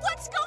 What's going on?